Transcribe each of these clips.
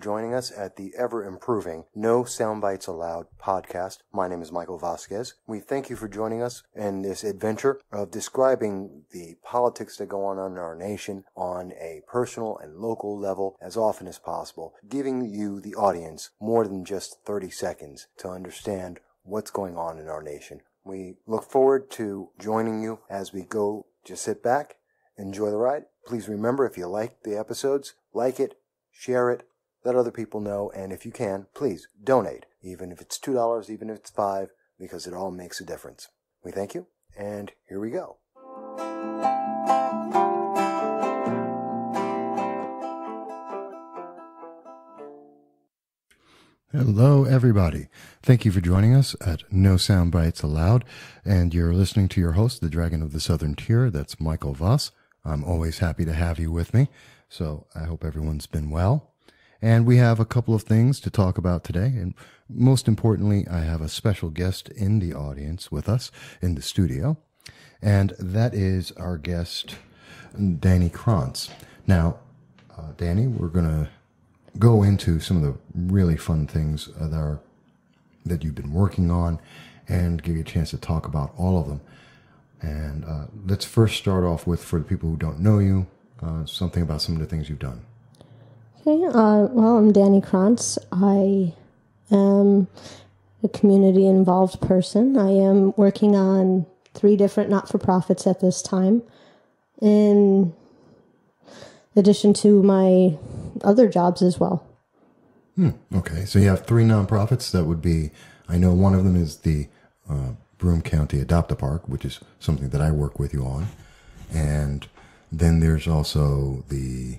joining us at the ever improving No Soundbites Allowed podcast. My name is Michael Vasquez. We thank you for joining us in this adventure of describing the politics that go on in our nation on a personal and local level as often as possible, giving you, the audience, more than just 30 seconds to understand what's going on in our nation. We look forward to joining you as we go. Just sit back, enjoy the ride. Please remember if you like the episodes, like it, share it, let other people know, and if you can, please donate, even if it's $2, even if it's 5 because it all makes a difference. We thank you, and here we go. Hello, everybody. Thank you for joining us at No Sound Bites Allowed. And you're listening to your host, the Dragon of the Southern Tier. That's Michael Voss. I'm always happy to have you with me. So I hope everyone's been well. And we have a couple of things to talk about today. And most importantly, I have a special guest in the audience with us in the studio. And that is our guest, Dani Cronce. Now, uh, Dani, we're going to go into some of the really fun things that are that you've been working on and give you a chance to talk about all of them. And uh, let's first start off with, for the people who don't know you, uh, something about some of the things you've done. Okay, uh, well, I'm Dani Cronce. I am a community involved person. I am working on three different not for profits at this time. In addition to my other jobs as well. Hmm, okay, so you have three nonprofits. That would be, I know one of them is the uh, Broome County Adopt a Park, which is something that I work with you on. And then there's also the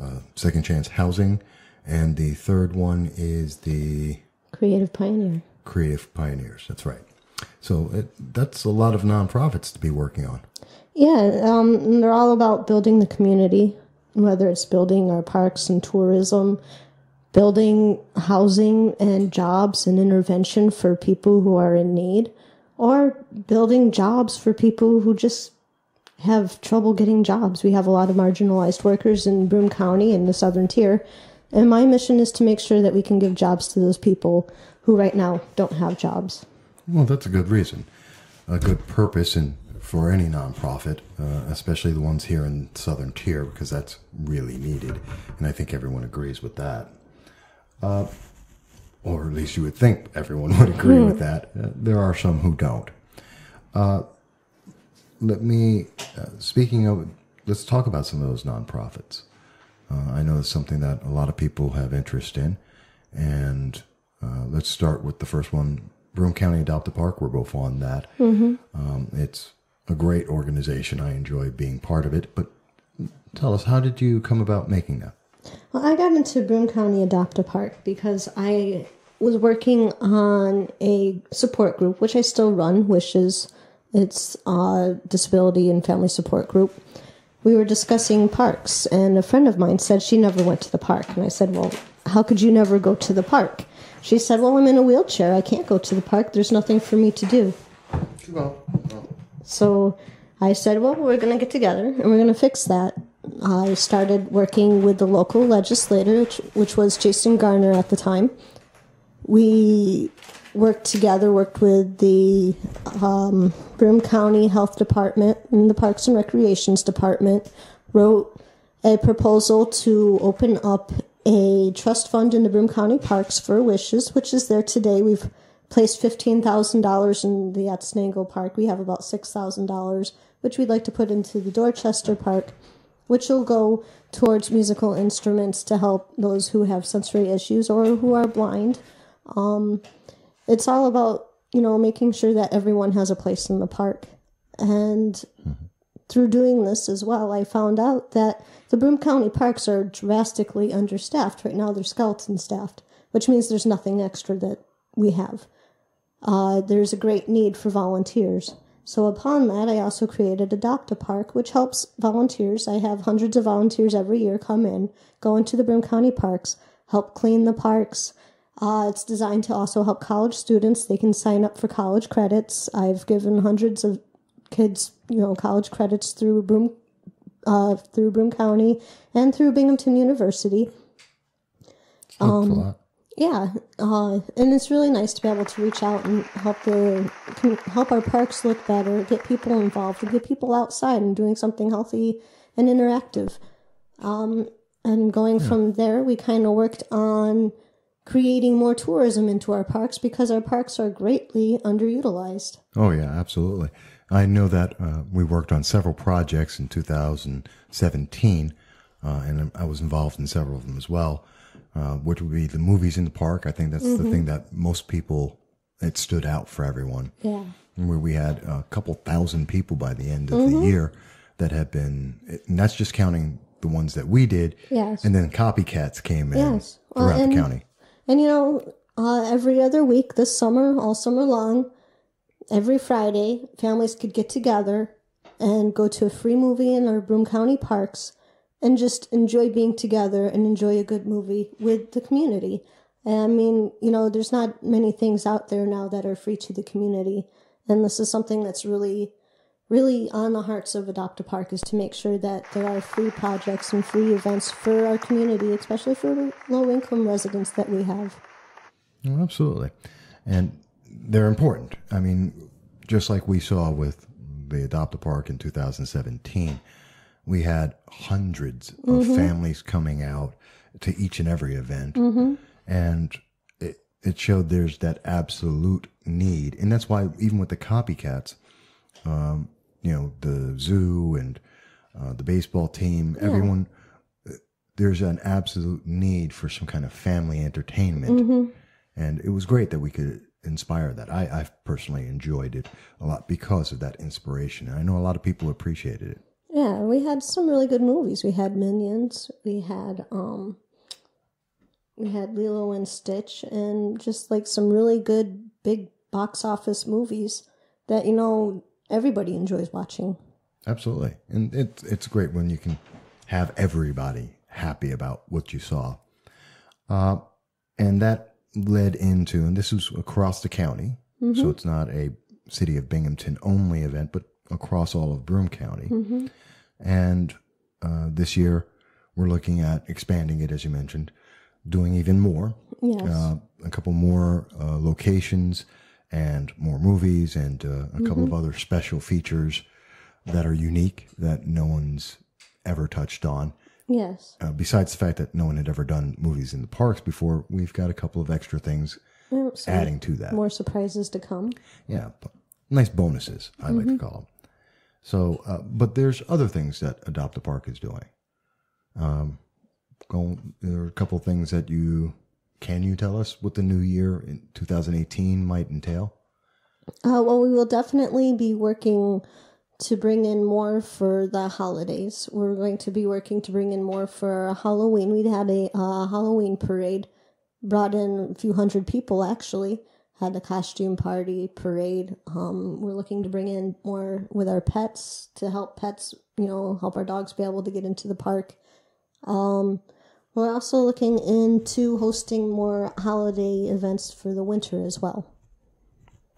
uh, Second Chance Housing. And the third one is the Creative Pioneer. Creative Pioneers, that's right. So it, that's a lot of nonprofits to be working on. Yeah, um, they're all about building the community, whether it's building our parks and tourism, building housing and jobs and intervention for people who are in need, or building jobs for people who just have trouble getting jobs. We have a lot of marginalized workers in Broome County in the southern tier, and my mission is to make sure that we can give jobs to those people who right now don't have jobs. Well, that's a good reason, a good purpose, and for any nonprofit, uh, especially the ones here in Southern Tier, because that's really needed, and I think everyone agrees with that. Uh, or at least you would think everyone would agree with that. Uh, there are some who don't. Uh, let me, uh, speaking of, let's talk about some of those nonprofits. Uh, I know it's something that a lot of people have interest in, and let's start with the first one Broome County Adopt a Park. We're both on that. Mm-hmm. Um, it's a great organization. I enjoy being part of it. But tell us, how did you come about making that? Well, I got into Broome County Adopt a Park because I was working on a support group, which I still run, Wishes. It's a disability and family support group. We were discussing parks, and a friend of mine said she never went to the park. And I said, Well, how could you never go to the park? She said, Well, I'm in a wheelchair. I can't go to the park. There's nothing for me to do. Well, well. So I said, Well, we're going to get together and we're going to fix that. I started working with the local legislator, which, which was Jason Garnar at the time. We worked together, worked with the um, Broome County Health Department and the Parks and Recreations Department, wrote a proposal to open up a trust fund in the Broome County Parks for Wishes, which is there today. We've placed $15,000 in the Otsiningo Park. We have about $6,000, which we'd like to put into the Dorchester Park which will go towards musical instruments to help those who have sensory issues or who are blind. Um, it's all about, you know, making sure that everyone has a place in the park. And mm-hmm. through doing this as well, I found out that the Broome County parks are drastically understaffed. Right now, they're skeleton staffed, which means there's nothing extra that we have. Uh, there's a great need for volunteers. So upon that, I also created Adopt a Park, which helps volunteers. I have hundreds of volunteers every year come in, go into the Broome County parks, help clean the parks. Uh, it's designed to also help college students. They can sign up for college credits. I've given hundreds of kids, you know, college credits through Broome, uh, through Broome County and through Binghamton University. Lot. Yeah, uh, and it's really nice to be able to reach out and help the help our parks look better, get people involved, and get people outside and doing something healthy and interactive. Um, and going from there, we kind of worked on creating more tourism into our parks because our parks are greatly underutilized. Oh yeah, absolutely. I know that uh, we worked on several projects in 2017, uh, and I was involved in several of them as well. Uh, which would be the movies in the park. I think that's the thing that most people it stood out for everyone. Yeah. Where we had a couple thousand people by the end of the year that had been, and that's just counting the ones that we did. Yes. And then copycats came in Yes. Well, throughout and- the county. And you know, uh, every other week this summer, all summer long, every Friday, families could get together and go to a free movie in our Broome County parks and just enjoy being together and enjoy a good movie with the community. And I mean, you know, there's not many things out there now that are free to the community. And this is something that's really, really on the hearts of Adopt a Park is to make sure that there are free projects and free events for our community, especially for low income residents that we have. Oh, absolutely. And they're important. I mean, just like we saw with the Adopt a Park in 2017, we had hundreds of families coming out to each and every event. And it, it showed there's that absolute need. And that's why, even with the copycats, um, you know, the zoo and uh, the baseball team, everyone, there's an absolute need for some kind of family entertainment. And it was great that we could inspire that. I, I personally enjoyed it a lot because of that inspiration. And I know a lot of people appreciated it. Yeah, we had some really good movies. We had Minions, we had um we had Lilo and Stitch and just like some really good big box office movies that you know everybody enjoys watching. Absolutely. And it's it's great when you can have everybody happy about what you saw. Uh, and that led into, and this was across the county, so it's not a city of Binghamton only event, but across all of Broome County. And uh, this year, we're looking at expanding it, as you mentioned, doing even more, Yes. uh, a couple more uh, locations and more movies and uh, a couple of other special features that are unique that no one's ever touched on. yes. Uh, besides the fact that no one had ever done movies in the parks before, we've got a couple of extra things so adding to that. more surprises to come. Yeah, nice bonuses, I like to call them. So, uh, but there's other things that Adopt a Park is doing. Um, go, there are a couple of things that you can you tell us what the new year in 2018 might entail? Uh, well, we will definitely be working to bring in more for the holidays. We're going to be working to bring in more for Halloween. We had a uh, Halloween parade, brought in a few hundred people actually. Had a costume party parade. Um, we're looking to bring in more with our pets to help pets, you know, help our dogs be able to get into the park. Um, we're also looking into hosting more holiday events for the winter as well.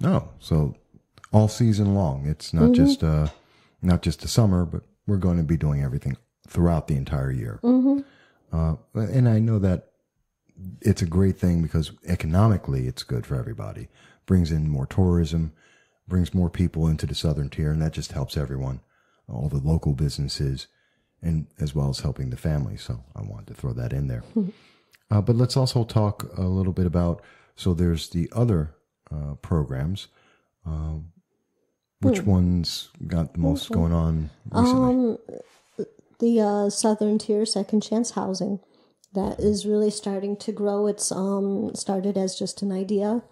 Oh, so all season long. It's not just uh, not just the summer, but we're going to be doing everything throughout the entire year. Uh, and I know that it's a great thing because economically it's good for everybody. Brings in more tourism, brings more people into the southern tier, and that just helps everyone, all the local businesses, and as well as helping the family. So I wanted to throw that in there. Uh, but let's also talk a little bit about. So there's the other uh, programs. Um, which ones got the most going on recently? the uh, Southern Tier Second Chance Housing. That is really starting to grow. It's um started as just an idea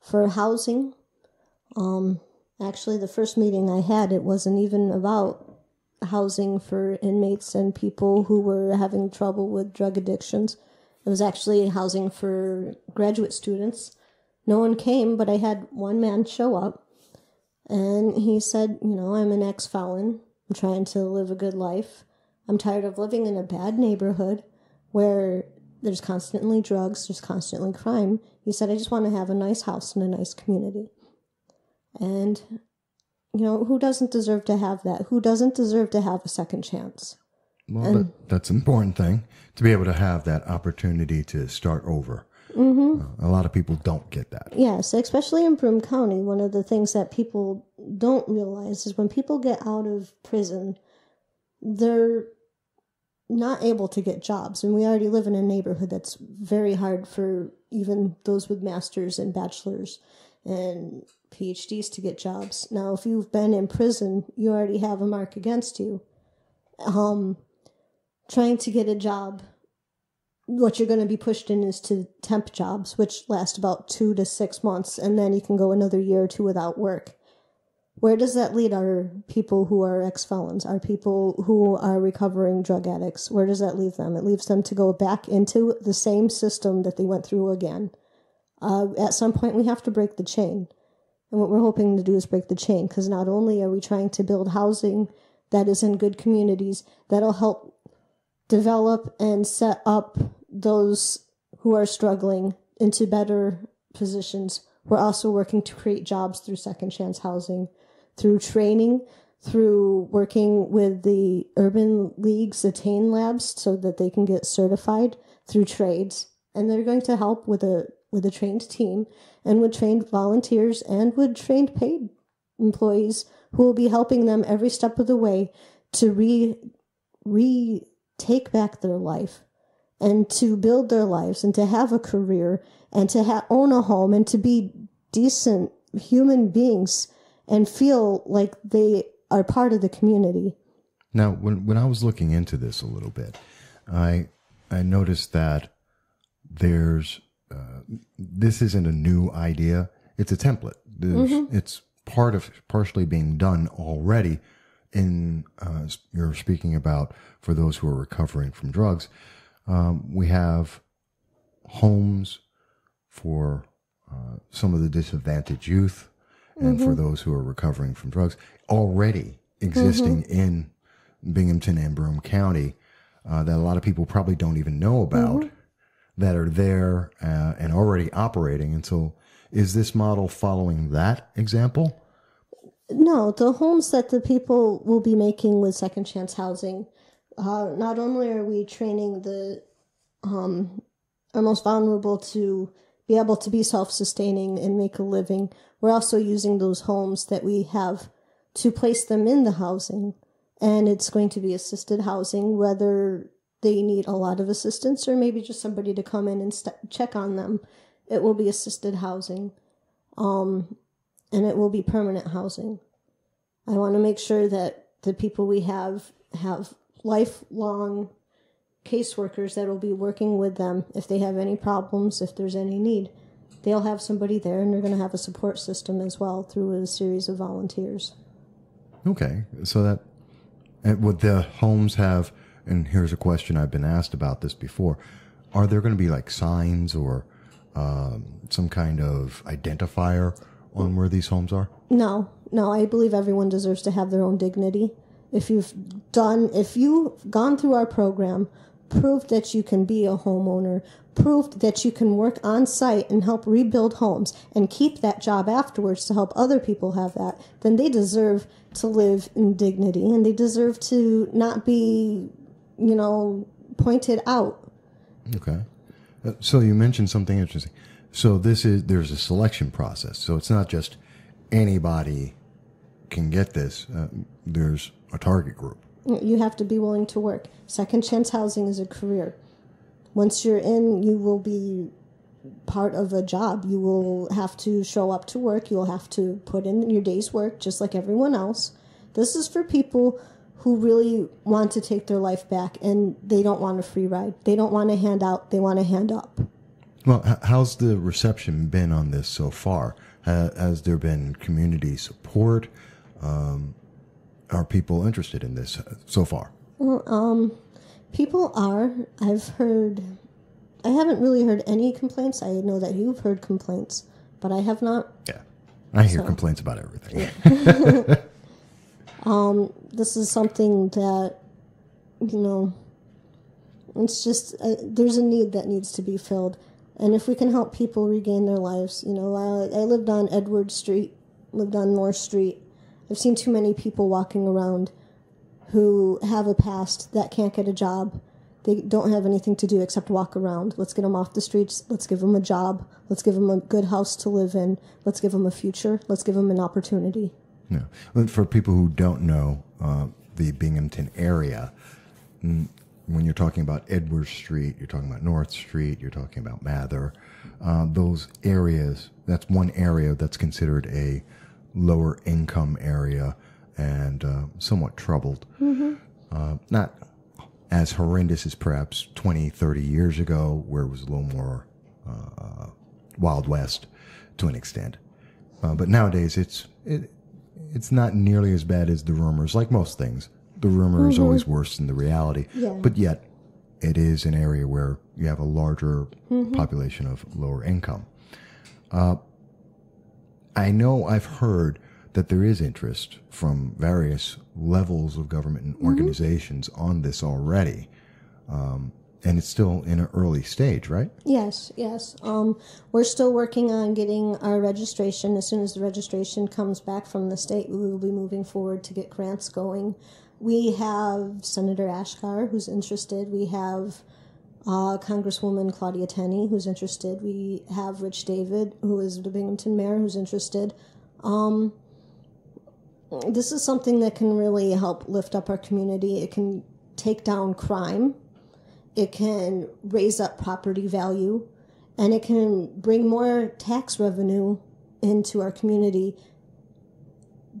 for housing. Um, actually, the first meeting I had, it wasn't even about housing for inmates and people who were having trouble with drug addictions. It was actually housing for graduate students. No one came, but I had one man show up, and he said, "You know, I'm an ex-felon. I'm trying to live a good life." I'm tired of living in a bad neighborhood where there's constantly drugs, there's constantly crime. He said, I just want to have a nice house and a nice community. And, you know, who doesn't deserve to have that? Who doesn't deserve to have a second chance? Well, that, that's an important thing to be able to have that opportunity to start over. Mm-hmm. Uh, a lot of people don't get that. Yes, especially in Broome County. One of the things that people don't realize is when people get out of prison, they're not able to get jobs. And we already live in a neighborhood that's very hard for even those with masters and bachelors and PhDs to get jobs. Now, if you've been in prison, you already have a mark against you. Um, trying to get a job, what you're going to be pushed in is to temp jobs, which last about two to six months, and then you can go another year or two without work. Where does that lead our people who are ex felons, our people who are recovering drug addicts? Where does that leave them? It leaves them to go back into the same system that they went through again. Uh, at some point, we have to break the chain. And what we're hoping to do is break the chain because not only are we trying to build housing that is in good communities that'll help develop and set up those who are struggling into better positions. We're also working to create jobs through second chance housing, through training, through working with the urban leagues, attain labs, so that they can get certified through trades. And they're going to help with a with a trained team and with trained volunteers and with trained paid employees who will be helping them every step of the way to re re take back their life and to build their lives and to have a career and to ha- own a home and to be decent human beings and feel like they are part of the community. Now, when when I was looking into this a little bit, I I noticed that there's uh, this isn't a new idea; it's a template. Mm-hmm. It's part of partially being done already. In uh, you're speaking about for those who are recovering from drugs, um, we have homes for uh, some of the disadvantaged youth and mm-hmm. for those who are recovering from drugs already existing mm-hmm. in Binghamton and Broome County uh, that a lot of people probably don't even know about mm-hmm. That are there uh, and already operating. And so, is this model following that example? No, the homes that the people will be making with second chance housing. Uh, not only are we training the um, are most vulnerable to be able to be self sustaining and make a living. We're also using those homes that we have to place them in the housing. And it's going to be assisted housing, whether they need a lot of assistance or maybe just somebody to come in and st- check on them. It will be assisted housing. Um, and it will be permanent housing. I want to make sure that the people we have have lifelong caseworkers that will be working with them if they have any problems, if there's any need. They'll have somebody there and they're going to have a support system as well through a series of volunteers. Okay. So that, would the homes have, and here's a question I've been asked about this before are there going to be like signs or um, some kind of identifier on where these homes are? No, no. I believe everyone deserves to have their own dignity. If you've done, if you've gone through our program, proved that you can be a homeowner, proved that you can work on site and help rebuild homes and keep that job afterwards to help other people have that, then they deserve to live in dignity and they deserve to not be, you know, pointed out. Okay. Uh, so you mentioned something interesting. So this is there's a selection process. So it's not just anybody can get this. Uh, there's a target group. You have to be willing to work. Second chance housing is a career. Once you're in, you will be part of a job. You will have to show up to work. You'll have to put in your day's work just like everyone else. This is for people who really want to take their life back and they don't want a free ride. They don't want to hand out, they want to hand up. Well, how's the reception been on this so far? Has there been community support? Um, are people interested in this uh, so far? Well, um, people are. I've heard. I haven't really heard any complaints. I know that you've heard complaints, but I have not. Yeah, I hear so. complaints about everything. Um, this is something that you know. It's just uh, there's a need that needs to be filled, and if we can help people regain their lives, you know, I, I lived on Edward Street, lived on North Street, I've seen too many people walking around who have a past that can't get a job. They don't have anything to do except walk around. Let's get them off the streets. Let's give them a job. Let's give them a good house to live in. Let's give them a future. Let's give them an opportunity. Yeah. For people who don't know uh, the Binghamton area, mm, when you're talking about Edwards Street, you're talking about North Street, you're talking about Mather, uh, those areas, that's one area that's considered a lower income area and uh, somewhat troubled. Uh, not as horrendous as perhaps 20, 30 years ago, where it was a little more uh, Wild West to an extent. Uh, but nowadays, it's it, it's not nearly as bad as the rumors. Like most things, the rumor is always worse than the reality. Yeah. But yet, it is an area where you have a larger population of lower income. Uh, I know I've heard that there is interest from various levels of government and organizations on this already. Um, and it's still in an early stage, right? Yes, yes. Um, we're still working on getting our registration. As soon as the registration comes back from the state, we will be moving forward to get grants going. We have Senator Akshar, who's interested. We have uh, Congresswoman Claudia Tenney, who's interested. We have Rich David, who is the Binghamton mayor, who's interested. Um, this is something that can really help lift up our community. It can take down crime it can raise up property value and it can bring more tax revenue into our community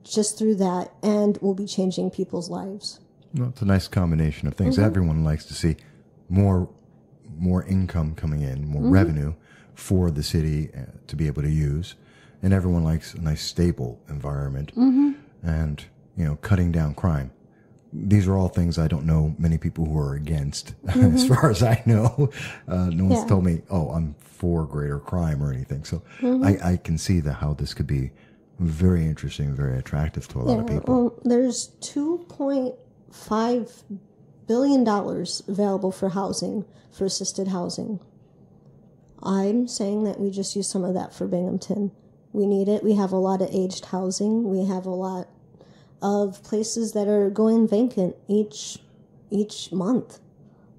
just through that and we'll be changing people's lives. Well, it's a nice combination of things. Mm-hmm. Everyone likes to see more more income coming in, more mm-hmm. revenue for the city uh, to be able to use, and everyone likes a nice stable environment mm-hmm. and you know cutting down crime. These are all things I don't know many people who are against, as far as I know. Uh, no one's Yeah. told me, "Oh, I'm for greater crime" or anything. So I, I can see that how this could be very interesting, very attractive to a lot of people. well, there's 2.5 billion dollars available for housing for assisted housing. I'm saying that we just use some of that for Binghamton. We need it. We have a lot of aged housing. We have a lot of places that are going vacant each each month.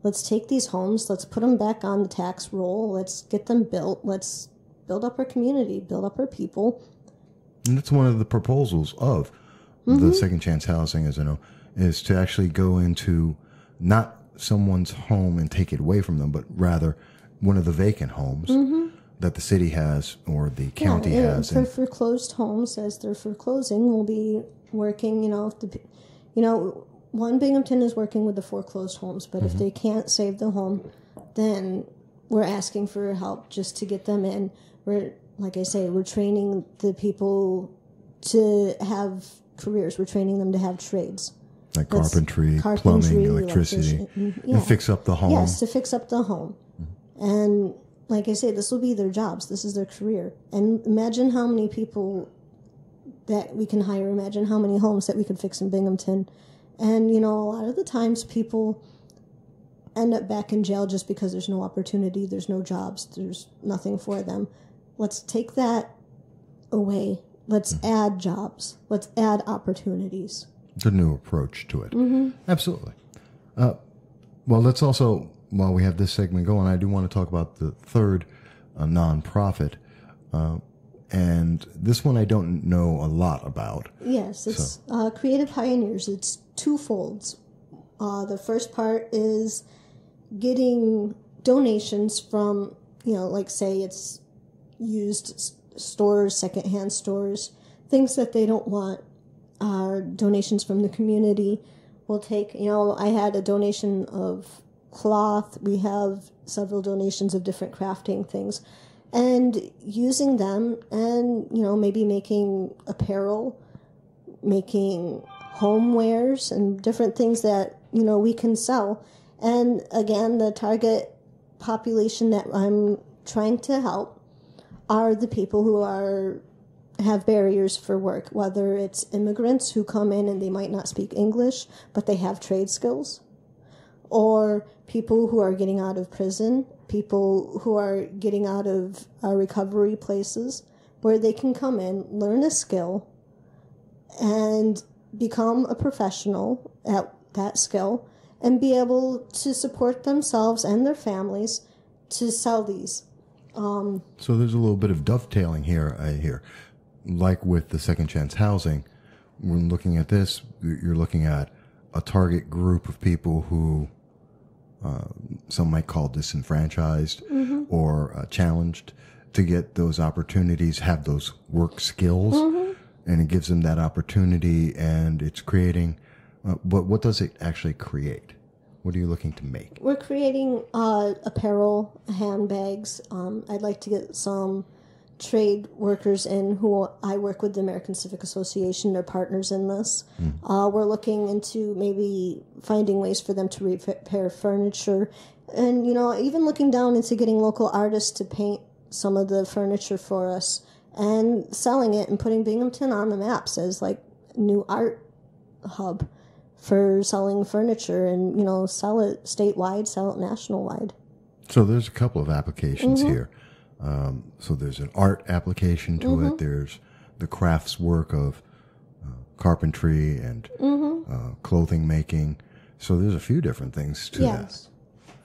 Let's take these homes, let's put them back on the tax roll, let's get them built, let's build up our community, build up our people. And that's one of the proposals of the mm-hmm. second chance housing, as I know, is to actually go into not someone's home and take it away from them, but rather one of the vacant homes mm-hmm. that the city has or the county Yeah, and has. for foreclosed homes, as they're foreclosing, we'll be working. You know, if the, you know, one Binghamton is working with the foreclosed homes, but Mm-hmm. if they can't save the home, then we're asking for help just to get them in. We're like I say, we're training the people to have careers. We're training them to have trades. like That's carpentry, carpentry, plumbing, electricity, electrician, yeah. and fix up the home. Yes, to fix up the home. And like I say, this will be their jobs. This is their career. And imagine how many people that we can hire. Imagine how many homes that we could fix in Binghamton. And, you know, a lot of the times people end up back in jail just because there's no opportunity, there's no jobs, there's nothing for them. Let's take that away. Let's add jobs. Let's add opportunities. It's a new approach to it. Absolutely. Uh, well, let's also, while we have this segment going, I do want to talk about the third uh, nonprofit. Uh, and this one I don't know a lot about. Yes, it's uh, Creative Pioneers. It's twofolds. Uh, the first part is getting donations from, you know, like say it's used stores, secondhand stores, things that they don't want are donations from the community. We'll take, you know, I had a donation of cloth. We have several donations of different crafting things. And using them and, you know, maybe making apparel, making homewares and different things that, you know, we can sell. And again, the target population that I'm trying to help are the people who are have barriers for work, whether it's immigrants who come in and they might not speak English, but they have trade skills, people who are getting out of prison, people who are getting out of uh, recovery places, where they can come in, learn a skill, and become a professional at that skill and be able to support themselves and their families to sell these. So there's a little bit of dovetailing here. I hear, like with the second chance housing, when looking at this, you're looking at a target group of people who uh, some might call disenfranchised or uh, challenged to get those opportunities, have those work skills, and it gives them that opportunity, and it's creating. Uh, but what does it actually create? What are you looking to make? We're creating uh, apparel, handbags. Um, I'd like to get some trade workers in who I work with the American Civic Association. They're partners in this. Uh, we're looking into maybe finding ways for them to repair furniture, and you know, even looking down into getting local artists to paint some of the furniture for us and selling it and putting Binghamton on the maps as like new art hub for selling furniture and you know sell it statewide sell it national wide So there's a couple of applications here. Um, so there's an art application to it. There's the crafts work of uh, carpentry and uh, clothing making. So there's a few different things to yes that.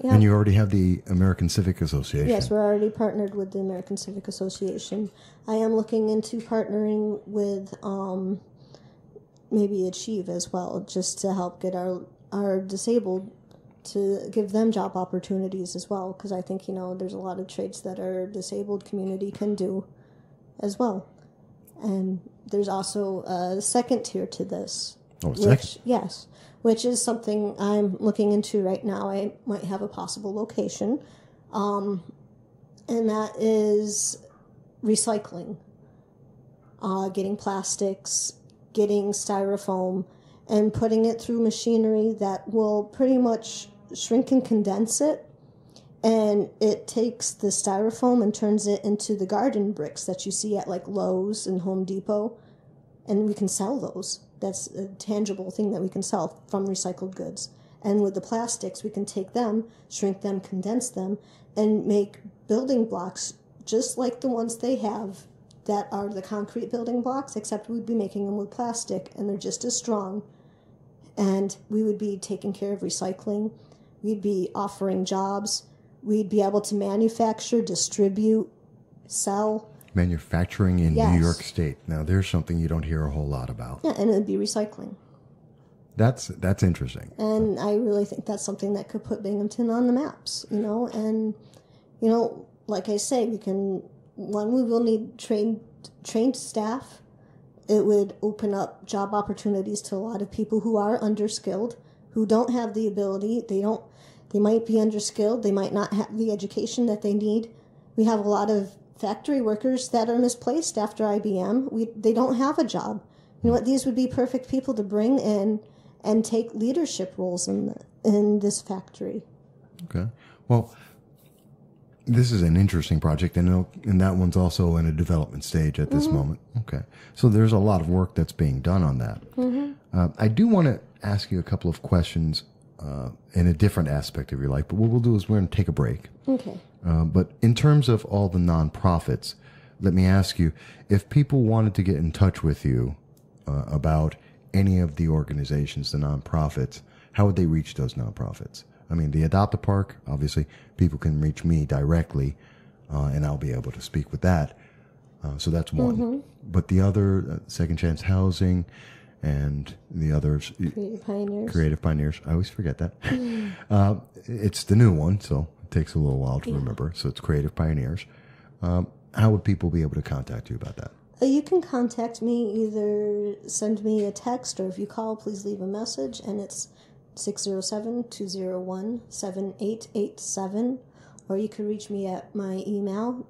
And you already have the American Civic Association. yes we're already partnered with the american civic association i am looking into partnering with um, maybe achieve as well just to help get our our disabled to give them job opportunities as well because i think you know there's a lot of trades that our disabled community can do as well. And there's also a second tier to this. Oh, which second. yes which is something i'm looking into right now. I might have a possible location. Um, and that is recycling. Uh, getting plastics getting styrofoam and putting it through machinery that will pretty much shrink and condense it and it takes the styrofoam and turns it into the garden bricks that you see at like Lowe's and Home Depot and we can sell those that's a tangible thing that we can sell from recycled goods and with the plastics we can take them shrink them condense them and make building blocks just like the ones they have that are the concrete building blocks except we'd be making them with plastic and they're just as strong and we would be taking care of recycling. We'd be offering jobs. We'd be able to manufacture, distribute, sell. Manufacturing in Yes. New York State. Now, there's something you don't hear a whole lot about. Yeah, and it'd be recycling. That's that's interesting. And I really think that's something that could put Binghamton on the maps, you know. And you know, like I say, we can one we will need trained trained staff. It would open up job opportunities to a lot of people who are underskilled, who don't have the ability. They don't. They might be underskilled. They might not have the education that they need. We have a lot of factory workers that are misplaced after IBM. We they don't have a job. You know what? These would be perfect people to bring in and take leadership roles in the, in this factory. Okay. Well, this is an interesting project, and it'll- and that one's also in a development stage at this moment. Okay. So there's a lot of work that's being done on that. Uh, I do want to ask you a couple of questions uh, in a different aspect of your life, but what we'll do is we're going to take a break. Okay. Uh, but in terms of all the nonprofits, let me ask you if people wanted to get in touch with you uh, about any of the organizations, the nonprofits, how would they reach those nonprofits? I mean, the Adopt a Park, obviously, people can reach me directly, uh, and I'll be able to speak with that. Uh, so that's one. But the other, uh, Second Chance Housing, and the others, Creative Pioneers. Creative Pioneers. I always forget that. uh, it's the new one, so it takes a little while to remember. So it's Creative Pioneers. Um, how would people be able to contact you about that? Uh, You can contact me either send me a text or if you call, please leave a message, and it's 607 201 7887. Or you can reach me at my email,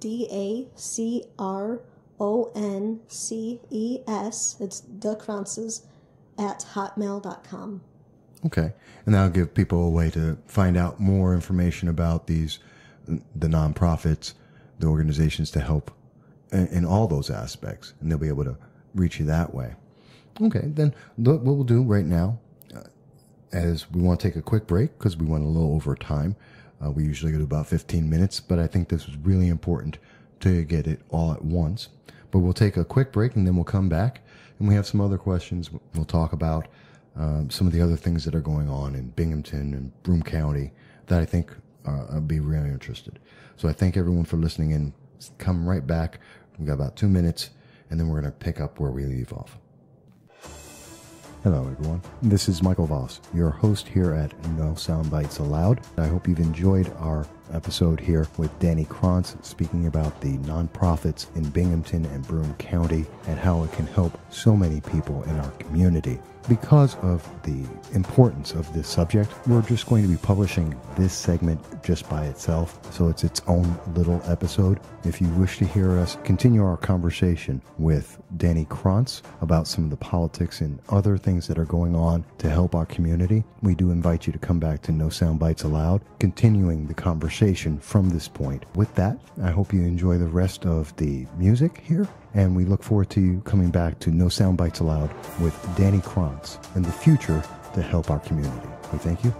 D A C R O N C E S, it's Decrances, at hotmail.com. Okay, and that'll give people a way to find out more information about these, the nonprofits, the organizations to help in, in all those aspects, and they'll be able to reach you that way. Okay, then what we'll do right now, uh, as we want to take a quick break because we went a little over time. Uh, we usually go to about 15 minutes, but I think this was really important to get it all at once. But we'll take a quick break and then we'll come back and we have some other questions we'll talk about um, some of the other things that are going on in Binghamton and Broome County that I think uh, I'd be really interested. So I thank everyone for listening in. Come right back. We've got about two minutes, and then we're going to pick up where we leave off. Hello, everyone. This is Michael Voss, your host here at No Sound Bites Allowed. I hope you've enjoyed our episode here with Dani Cronce speaking about the nonprofits in Binghamton and Broome County and how it can help so many people in our community. Because of the importance of this subject, we're just going to be publishing this segment just by itself, so it's its own little episode. If you wish to hear us continue our conversation with Dani Cronce about some of the politics and other things that are going on to help our community, we do invite you to come back to No Sound Bites Allowed, continuing the conversation from this point. With that, I hope you enjoy the rest of the music here and we look forward to you coming back to No Sound Bites Allowed with Dani Cronce in the future to help our community. We thank you